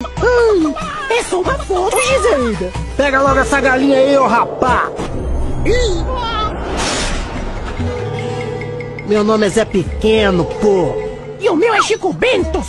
Hum, Ai, é só uma foto, Giselda. Pega logo essa galinha aí, ô rapá. Meu nome é Zé Pequeno, pô. E o meu é Chico Bento.